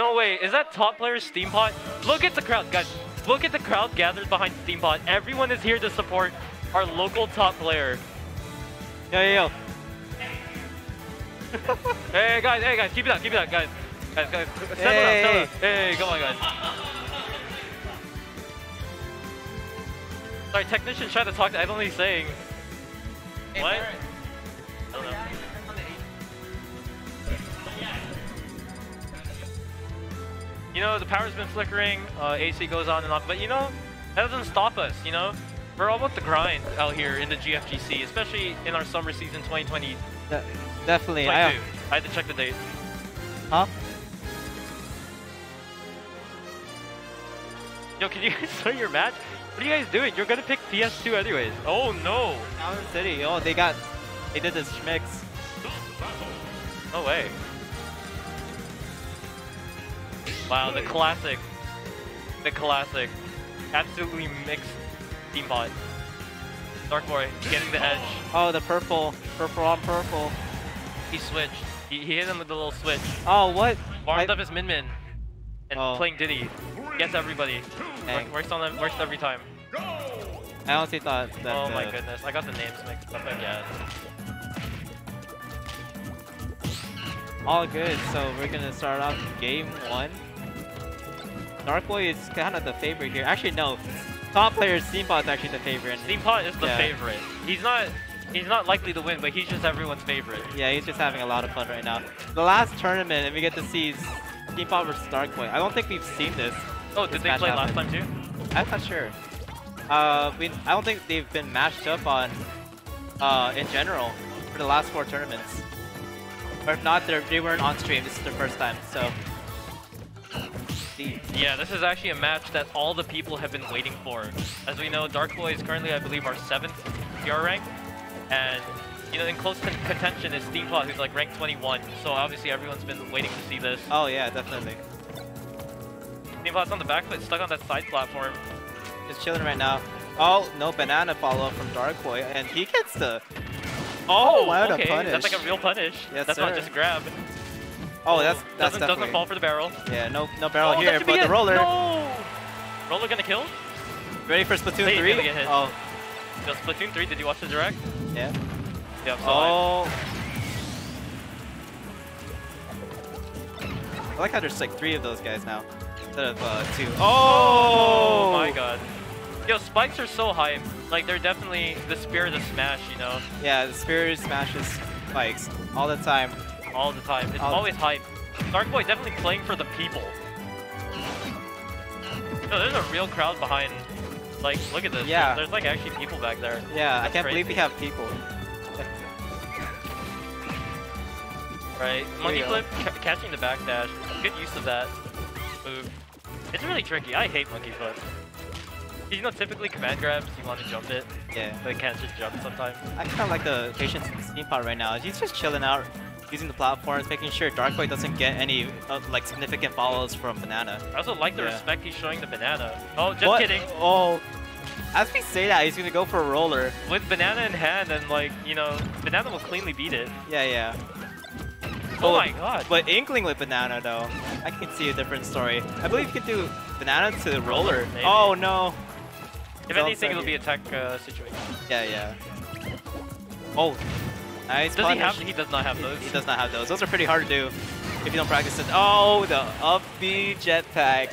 No way, is that top player Steampot? Look at the crowd, guys. Look at the crowd gathered behind Steampot. Everyone is here to support our local top player. Yo, yo, yo. Hey guys, hey guys, keep it up, keep it up, guys. Guys, guys, settle Hey. down, settle down. Hey, come on, guys. Sorry, technician's trying to talk. I don't know what he's saying. What? You know, the power's been flickering, uh, AC goes on and off, but you know, that doesn't stop us, you know? We're all about the grind out here in the GFGC, especially in our summer season 2020. De- definitely. I, I had to check the date. huh? Yo, can you guys start your match? What are you guys doing? You're gonna pick PS2 anyways. Oh no! Town City. Oh, they got. They did this mix. No way. Wow, the classic. The classic. Absolutely mixed team teambot. Darkboi getting the edge. Oh, the purple. Purple on purple. He switched. He, he hit him with the little switch. Oh, what? Warmed I- up his Min Min. And Oh. playing Diddy. Gets everybody. Dang. Work, works on them, works every time. I honestly thought that. oh my uh, goodness, I got the names mixed up again. All good. So we're gonna start off game one. Darkboi is kind of the favorite here. Actually, no. Top player is actually the favorite. Steampot is the Yeah. favorite. He's not he's not likely to win, but he's just everyone's favorite. Yeah, he's just having a lot of fun right now. The last tournament, and we get to see Steampot versus Darkboi. I don't think we've seen this. Oh, This did they play last time too? I'm not sure. Uh, we, I don't think they've been matched up on, uh, in general for the last four tournaments. Or if not, they weren't on stream. This is their first time, so. See. Yeah, this is actually a match that all the people have been waiting for. As we know, Darkboi is currently, I believe, our seventh PR rank, and you know, in close con contention is Steampot, who's like ranked 21. So obviously, everyone's been waiting to see this. Oh yeah, definitely. Steampot's on the back foot, stuck on that side platform. Just chilling right now. Oh, no banana follow from Darkboi, and he gets the. Oh, what okay, a punish! that's like a real punish. Yes, that's not sir. just a grab. Oh, that's that's doesn't, definitely. doesn't fall for the barrel. Yeah, no no barrel oh, here, but the it. roller. No! Roller gonna kill? Ready for Splatoon he's 3? get hit. Oh, Yo, Splatoon 3, did you watch the direct? yeah. Yeah, I'm sorry. Oh. I like how there's like three of those guys now instead of uh, two. Oh Oh! my god. Yo, spikes are so hype. Like, they're definitely the spirit of Smash, you know? Yeah, the Spirit of Smash is spikes all the time. All the time. It's the always hype. Darkboi definitely playing for the people. Yo, there's a real crowd behind. Like, look at this. Yeah. There's, like actually people back there. Yeah, I can't believe we have people. Right? Monkey flip, ca catching the backdash. Good use of that move. It's really tricky. I hate monkey flip. You know, typically command grabs, you want to jump it, Yeah. but it can't just jump sometimes. I kind of like the patience in Steampot right now. He's just chilling out, using the platforms, making sure Darkboi doesn't get any uh, like significant follows from Banana. I also like the Yeah. respect he's showing the banana. Oh, just What? kidding. Oh. As we say that, he's gonna go for a roller. With banana in hand and like, you know, banana will cleanly beat it. Yeah, yeah. Oh Oh, my god. But Inkling with Banana though, I can see a different story. I believe you could do Banana to the roller. Maybe. Oh no. if Don't anything, it'll be a tech uh, situation. Yeah, yeah. Oh, Uh, nice Does he have? He does not have those. He does not have those. Those are pretty hard to do if you don't practice it. Oh, the up B jetpack.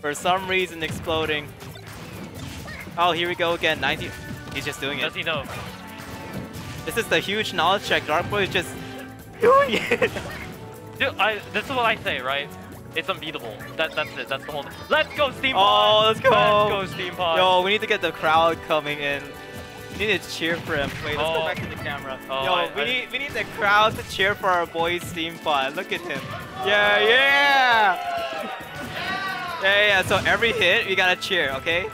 For some reason exploding. Oh, here we go again. 90. He's just doing it. Does he know? This is the huge knowledge check. Darkboi is just doing it. Dude, I, this is what I say, right? It's unbeatable. That, that's it. That's the whole. Thing. Let's go, Steam Oh, let's go. Let's go, Steampot! Yo, we need to get the crowd coming in. We need to cheer for him. Wait, let's Oh. go back to the camera. Oh, Yo, I- we I- need we need the crowd to cheer for our boy Steampot. Look at him. Yeah, yeah. Yeah, yeah. So every hit, we gotta cheer, okay?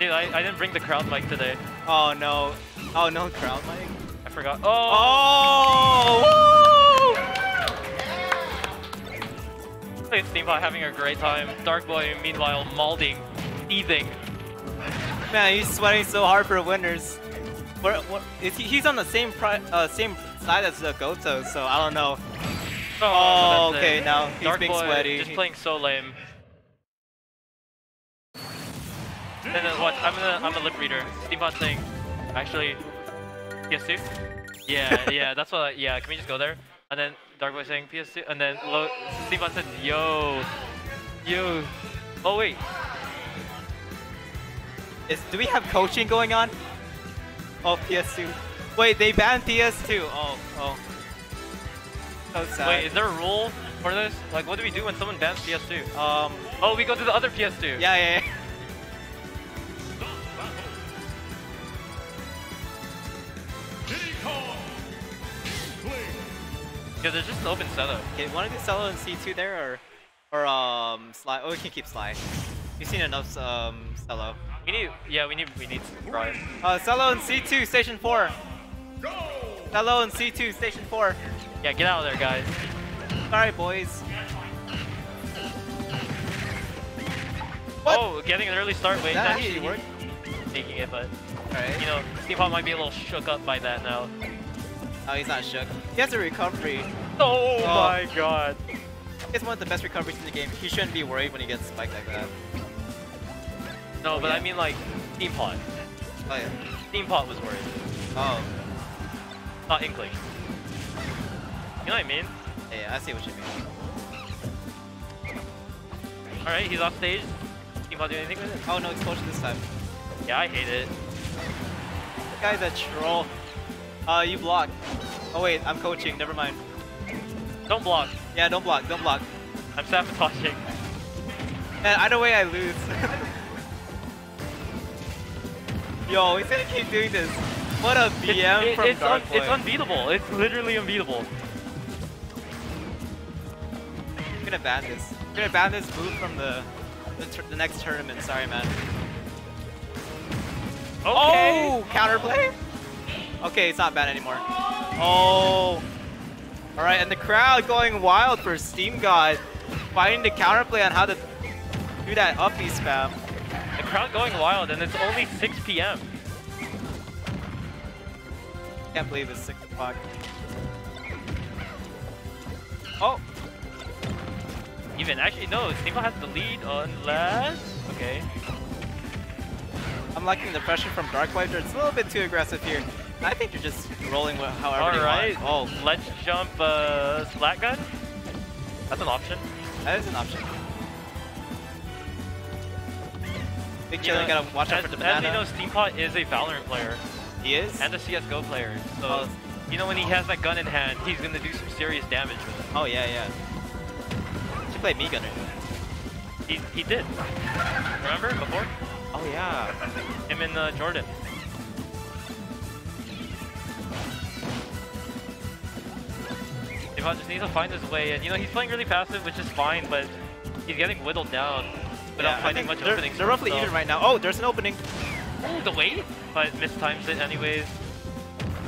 Dude, I, I didn't bring the crowd mic today. Oh no. Oh no, crowd mic. I forgot. Oh! Oh! At Steampot having a great time. Darkboi, meanwhile, malding, seething. Man, he's sweating so hard for winners. What, what, is he, he's on the same pri uh, same side as uh, Goto, so I don't know. Oh, that's okay, it. now he's Dark being Boy sweaty. just playing so lame. And then watch, I'm gonna I'm a lip reader. Steampot saying, actually, PS2. Yeah, yeah, that's what. Yeah, can we just go there? And then Darkboi saying PS2, and then Lo Steampot said, yo, yo. Oh wait, Is, do we have coaching going on? Oh, PS2. Wait, they banned PS2. Oh, oh. So sad. wait, is there a rule for this? Like, what do we do when someone bans PS2? um, Oh, we go to the other PS2. yeah, yeah, yeah. Yeah, there's just an open setup. Okay, want to do Cello and C2 there, or, or um, Sly? Oh, we can keep Sly. We've seen enough um, Cello. We need, yeah, we need, we need to drive. Uh, Cello and C2, Station 4. Cello and C2, Station 4. Yeah, get out of there, guys. All right, boys. What? Oh, getting an early start. Wait, That that actually worked. taking it, but you know, Steampot might be a little shook up by that now. Oh, he's not shook. He has a recovery. Oh, Oh. my god. It's one of the best recoveries in the game. He shouldn't be worried when he gets spiked like that. No, but yeah. I mean like Steampot. Oh yeah. Steampot was worried, Oh. not Inkling. You know what I mean? Yeah, I see what you mean. All right, he's off stage. Steampot do anything with it? Oh no, explosion this time. Yeah, I hate it. This guy's a troll. Uh, you block. Oh wait, I'm coaching. Never mind. Don't block. Yeah, don't block. Don't block. I'm sabotaging. And either way, I lose. Yo, he's gonna keep doing this. What a It's, BM it- from it's, un- it's unbeatable. It's literally unbeatable. I'm gonna ban this. I'm gonna ban this move from the the, the next tournament. Sorry, man. Okay. Oh, counterplay. Okay, it's not bad anymore. Oh. All right, and the crowd going wild for Steam God, finding the counterplay on how to do that uppy spam. The crowd going wild, and it's only 6 p.m. Can't believe it's six o'clock. Oh, Even actually, no. Steampot has the lead unless. Okay. I'm liking the pressure from Dark Wiper. It's a little bit too aggressive here. I think you're just rolling with however All right. want. Oh, Let's jump uh, Slat Gun. That's an option. that is an option. Big You Chillin' know, gotta watch out as, for the banana. As you know, Steampot is a Valorant player he is? and a CS:GO player. So Oh. you know when he has that gun in hand, he's gonna do some serious damage with it. Oh yeah, yeah. Should play me gunner. He he did. Remember before Oh yeah. him and uh, Jordan. Steampot just needs to find his way, and you know he's playing really passive, which is fine, but he's getting whittled down without yeah, finding much they're, openings. They're roughly even right now. Oh, there's an opening. The wait, but mistimes it anyways.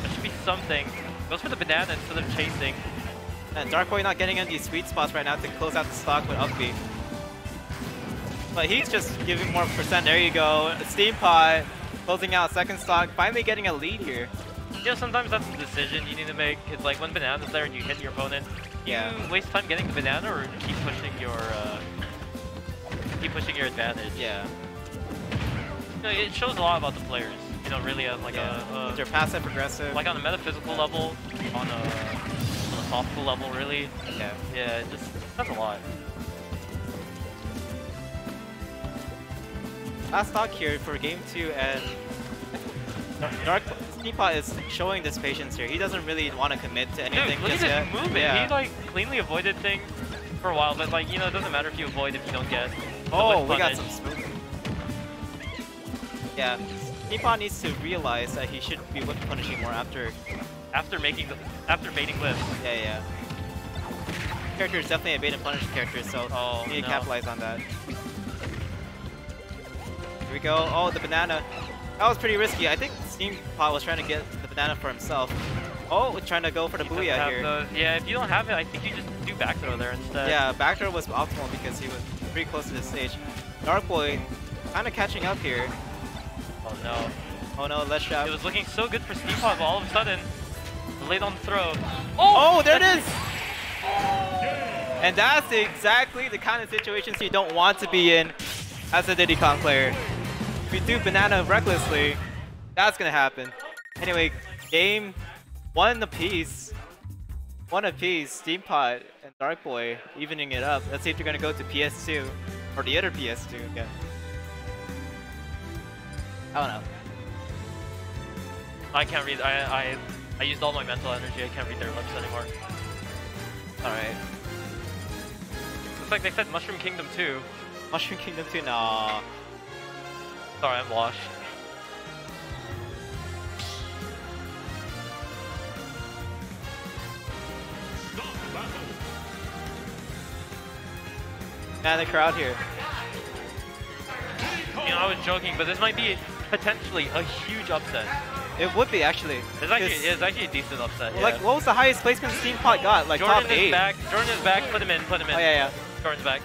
There should be something. Goes for the banana instead of chasing. And Darkboi not getting in these sweet spots right now to close out the stock with upbeat. But he's just giving more percent. There you go. Steampot closing out second stock. Finally getting a lead here. You know, sometimes that's the decision you need to make. It's like when banana's there and you hit your opponent. Yeah. You waste time getting the banana or keep pushing your uh, keep pushing your advantage. Yeah. You know, it shows a lot about the players. You know, really at like yeah. Uh, a, They're passive aggressive. like on a metaphysical level, on a on a soft level, really. yeah. Yeah, it just that's a lot. Last stock here for game two and Dark Steampot is showing this patience here. He doesn't really want to commit to anything. Dude, anything look at just this yet. movement. Yeah. He like cleanly avoided things for a while, but like you know, it doesn't matter if you avoid if you don't get. Oh, we got some eh? smooth. Yeah, Nippon needs to realize that he should be whip punishing more after. after making the after baiting whips. Yeah, yeah. Character is definitely a bait and punish character, so Oh, you need no. to capitalize on that. Here we go. Oh, the banana. That was pretty risky. I think Steam Pot was trying to get the banana for himself. Oh, trying to go for the He booyah here. the- yeah, if you don't have it, I think you just do back throw there instead. Yeah, back throw was optimal because he was pretty close to the stage. Darkboi kind of catching up here. Oh no. Oh no, let's shot. It was looking so good for Steampot, but all of a sudden, late on the throw. Oh, oh, oh, there it is! And that's exactly the kind of situations you don't want to be in as a Diddy Kong player. If you do banana recklessly, that's gonna happen. Anyway, game one apiece. One apiece, Steampot and Darkboi evening it up. Let's see if they're gonna go to PS2 or the other PS2 again. I don't know. I can't read. I I I used all my mental energy. I can't read their lips anymore. Alright. Looks like they said Mushroom Kingdom 2. Mushroom Kingdom 2, nah. Sorry, I'm washed. Man, the crowd here. You know, I was joking, but this might be potentially a huge upset. It would be actually. It's actually, it's actually a decent upset. Like, yeah. what was the highest placement Steampot got? Like Jordan top is eight. back. Jordan is back. Put him in. Put him in. Oh yeah, yeah. Jordan's back.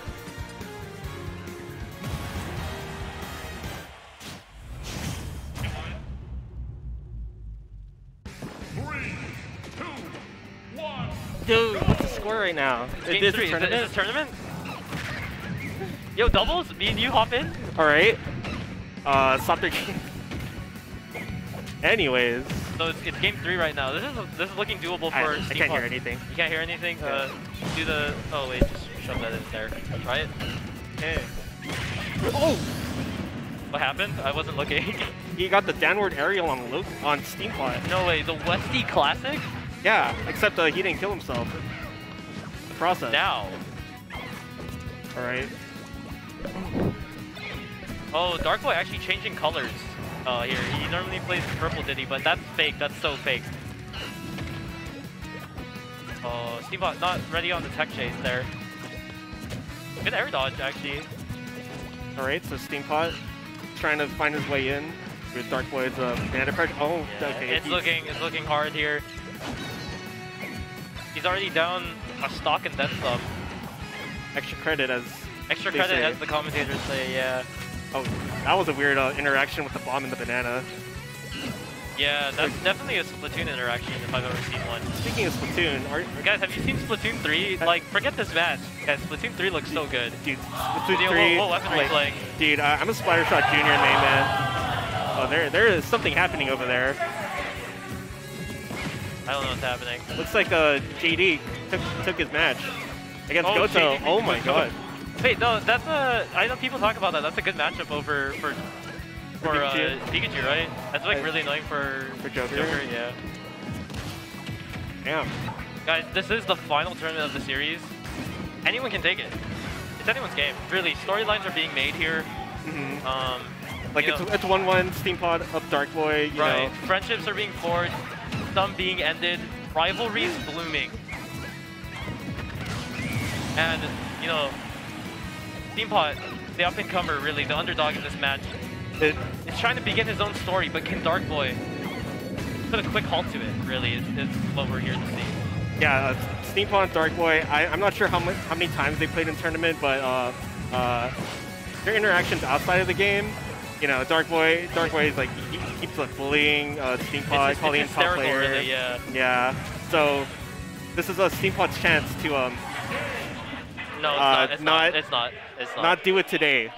Dude, what's the score right now? Game Is this three. Is, it, tournament? is this tournament? Yo, doubles. Me and you hop in. All right. Uh, stop their game. Anyways, So it's, it's game three right now. This is this is looking doable for. I, I can't hear anything. You can't hear anything. Uh, do the. Oh wait, just shove that in there. Try it. Okay. Oh, What happened? I wasn't looking. he got the downward aerial on Luke on Steampot. No way. The Westy Classic. Yeah, except uh, he didn't kill himself. The process. Now. All right. Oh, Darkboi actually changing colors. Uh, here he normally plays purple Diddy, but that's fake. That's so fake. Oh, Steampot not ready on the tech chase there. Good air dodge actually. All right. So Steampot trying to find his way in with Darkboi's uh, pressure. Oh, Yeah, okay. it's looking it's looking hard here. He's already down a stock and then some. extra credit as. Extra credit say. as the commentators say, yeah. Oh, that was a weird uh, interaction with the bomb and the banana. Yeah, that's definitely a Splatoon interaction if I've ever seen one. Speaking of Splatoon, are, Guys, have you seen Splatoon 3? Like, forget this match. Guys, Splatoon 3 looks so good. dude, Splatoon Dude, what- 3, what weapon are like, dude, uh, I'm a Splattershot Junior main man. Oh, there, there is something happening over there. I don't know what's happening. Looks like uh, JD took, took his match against Oh, Goto. JD Oh my god. Wait, no, that's a. I know people talk about that. That's a good matchup over for for uh, Pikachu? Pikachu, right? That's like really annoying for For Joker? yeah. Damn. Guys, this is the final tournament of the series. Anyone can take it. It's anyone's game. Really, storylines are being made here. Mm -hmm. Um, Like it's know, it's one one Steampot up Darkboi. You right. know. Friendships are being forged. Some being ended. Rivalries blooming. And you know, Steampot, the up and comer, really the underdog in this match, It, is trying to begin his own story, but can Darkboi put a quick halt to it? Really, is, is what we're here to see. yeah, uh, Pod Darkboi. I, I'm not sure how many how many times they played in tournament, but uh, uh, their interactions outside of the game. You know, Darkboi, Dark Boy is like he, he keeps like bullying uh, Steampot, it's, calling him top player. really. Yeah. Yeah. So this is a Steampot's chance to um No, it's Uh, not. It's not. not- It's not. It's not. not do it today.